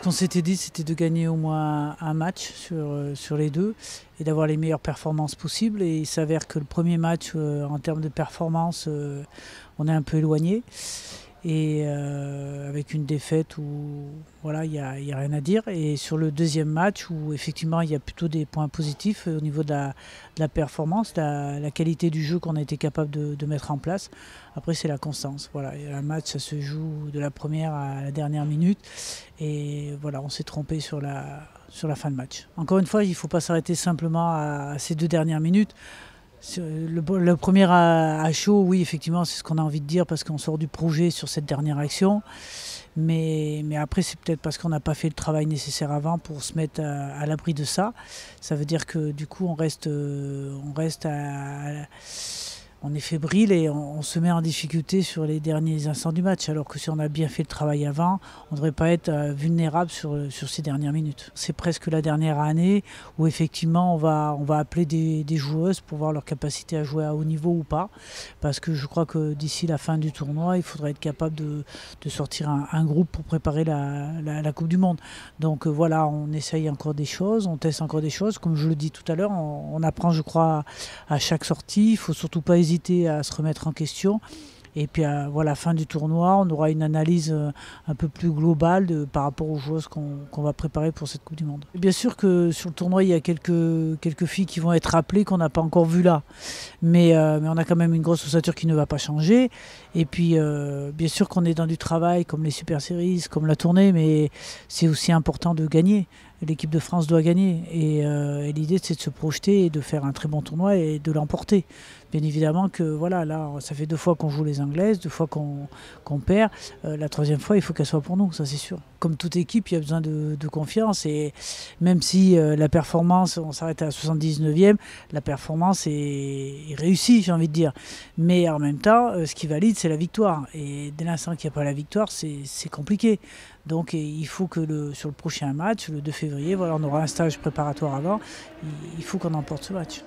Ce qu'on s'était dit, c'était de gagner au moins un match sur, euh, sur les deux et d'avoir les meilleures performances possibles. Et il s'avère que le premier match, euh, en termes de performance, euh, on est un peu éloigné et euh, avec une défaite où voilà il n'y a, rien à dire. Et sur le deuxième match où effectivement il y a plutôt des points positifs au niveau de la, performance la, la, qualité du jeu qu'on a été capable de, mettre en place. Après c'est la constance. Voilà. Un match ça se joue de la première à la dernière minute. Et voilà on s'est trompé sur la sur la fin de match. Encore une fois il ne faut pas s'arrêter simplement à ces deux dernières minutes le, le, premier à, à, chaud, oui, effectivement, c'est ce qu'on a envie de dire parce qu'on sort du projet sur cette dernière action. Mais, mais après, c'est peut-être parce qu'on n'a pas fait le travail nécessaire avant pour se mettre à, à l'abri de ça. Ça veut dire que du coup, on reste, on reste à, à on est fébrile et on, se met en difficulté sur les derniers instants du match. Alors que si on a bien fait le travail avant, on ne devrait pas être euh, vulnérable sur, sur ces dernières minutes. C'est presque la dernière année où effectivement on va, on va appeler des, joueuses pour voir leur capacité à jouer à haut niveau ou pas. Parce que je crois que d'ici la fin du tournoi, il faudrait être capable de, sortir un, groupe pour préparer la, Coupe du Monde. Donc euh, voilà, on essaye encore des choses, on teste encore des choses. Comme je le dis tout à l'heure, on, on, apprend, je crois, à chaque sortie. Il faut surtout pas hésiter à se remettre en question. Et puis à voilà, la fin du tournoi, on aura une analyse euh, un peu plus globale par rapport aux joueuses qu'on qu va préparer pour cette Coupe du Monde. Bien sûr que sur le tournoi, il y a quelques, quelques filles qui vont être appelées qu'on n'a pas encore vues là. Mais, euh, mais on a quand même une grosse ossature qui ne va pas changer. Et puis euh, bien sûr qu'on est dans du travail comme les Super Series, comme la tournée, mais c'est aussi important de gagner. L'équipe de France doit gagner. Et, euh, et l'idée, c'est de se projeter et de faire un très bon tournoi et de l'emporter. Bien évidemment que voilà, là, ça fait deux fois qu'on joue les Anglaises, deux fois qu'on qu perd. Euh, la troisième fois, il faut qu'elle soit pour nous, ça c'est sûr. Comme toute équipe, il y a besoin de, confiance. Et même si euh, la performance, on s'arrête à la 79e, la performance est, réussie, j'ai envie de dire. Mais en même temps, euh, ce qui valide, c'est la victoire. Et dès l'instant qu'il n'y a pas la victoire, c'est compliqué. Donc il faut que sur le prochain match, le 2 février, voilà, on aura un stage préparatoire avant, il faut qu'on emporte ce match.